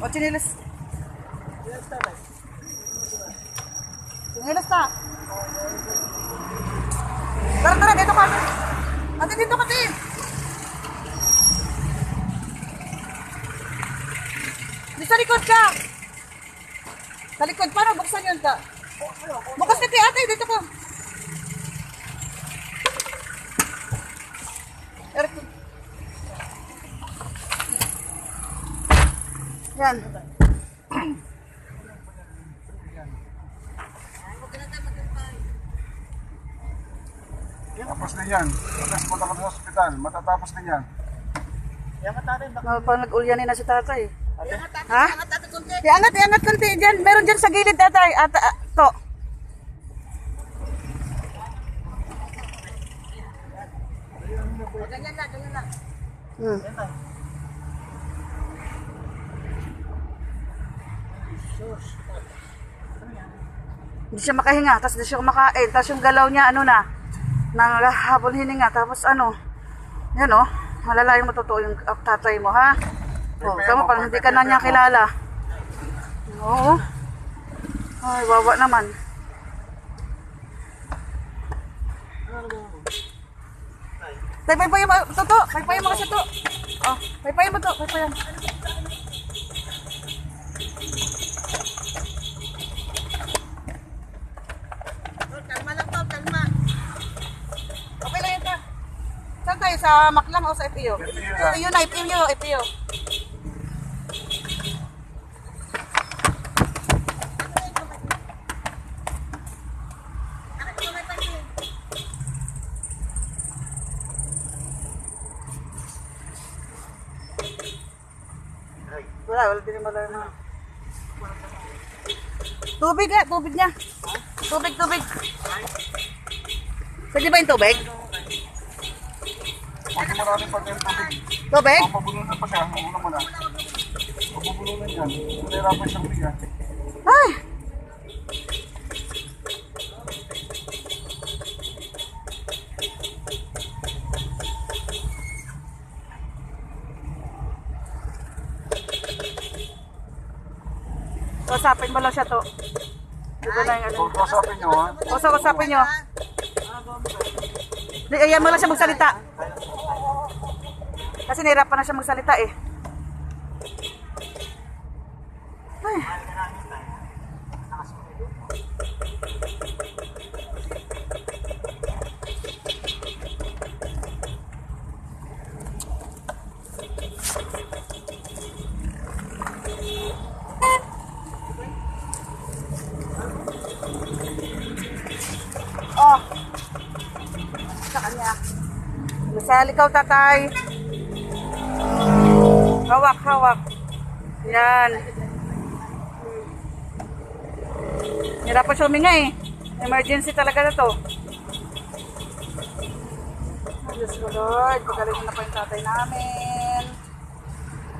O, chinilas. Chinilas ta. Tara, tara, dito ka. Ate, dito ka, ate. Di sa likod ka. Sa likod, paano buksan yun ka? Bukas ka, ate, dito ka. Eric. Yan. Tapos na yan. Tapos punta ka sa hospital. Matatapos na yan. No, pag nag-ulyanin na si tatay. Ha? Iangat, iangat konti dyan. Meron dyan sa gilid tatay. At, ah, to. Hmm. Hindi siya makahinga, tapos hindi siya kumakain, tapos yung galaw niya, ano na, nangahabol hininga, tapos ano, yan o, malala yung matotoo yung ah, tatay mo, ha? O, tama, parang hindi ka na niya kilala. Oo. Ay, wawa naman. Tay, paypayin mo, toto, paypayin mo kasi to. Oh, paypayin mo to, paypayin. Kalma lang to, kalma. Okay lang yun ka. Saan tayo? Sa Maklang o sa FEO? FEO na, FEO, FEO. Wala, wala din wala na. Tubig nga, tubig niya. Tubig, tubig. Pwede ba yung tubig? Pag marami pa yung tubig, Tubig? mabulunan pa siya. Una mo na. Mabubulunan yan. Nahirapan siyang bigan. Kausapin mo lang siya to. Dito na yung ano. Kung kasapin nyo ha, Kausap-usapin nyo. Di, ayan mo lang siya magsalita. Kasi nahirapan na siya magsalita eh. Ay. Sa ka, tatay. Hawak, hawak. Yan. Hirapan siya huminga eh. Emergency talaga na to. Diyos ko Lord, pagalingin na po yung tatay namin.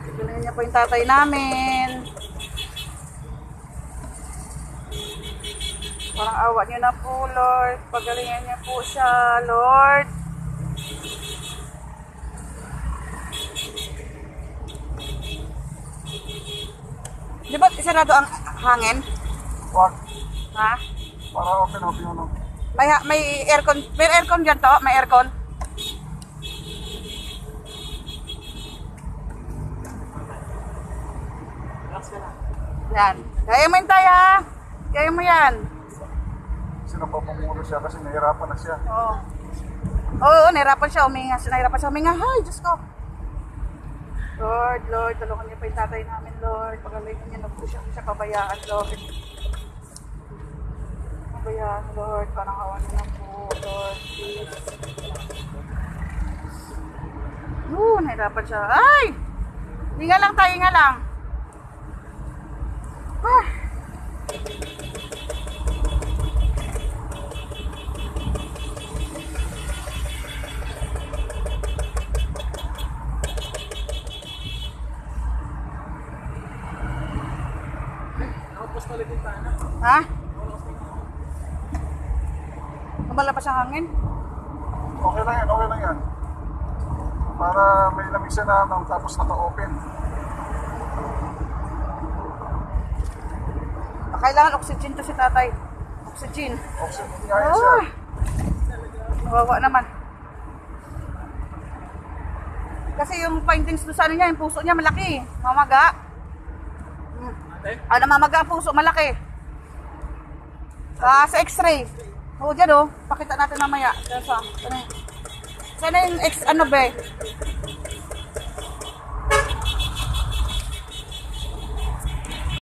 Pagalingin niya po yung tatay namin. Awa niyo na po, Lord. Pagalingan niyo po siya, Lord. Di ba sarado ang hangin? wag. Ha? Para open yung ano. May, may aircon. May aircon dyan to? May aircon? Yan. Kaya mo yun tayo? Kaya mo yan. Kasi napapamuro siya kasi nahirapan na siya. Oo. Oo, nahirapan siya uminga. Nahirapan siya uminga. Ay, Diyos ko. Lord, Lord, tulungan niyo pa yung tatay namin, Lord. Pagalingan niyo na po siya, siya pabayaan, Lord. Pabayaan, Lord. Parang awan niyo na po, Lord. Please. Oo, nahirapan siya. Ay! Hinga lang tayo, hinga lang. Ah. Ha? Lumalabas ang hangin? Okay lang yan, okay lang yan. Para may lamig siya na ano, tapos naka-open. Ah, Kailangan oxygen to si tatay. Oxygen. Oxygen nga yan siya. Ay! Kawawa naman. Kasi yung findings doon sa ano niya, yung puso niya malaki. Mamaga. Hmm. Ah, namamaga ang puso, malaki. Ah, sa x-ray. Oo, dyan oh. Pakita natin mamaya. Sa, ano? Sana yung X, ano ba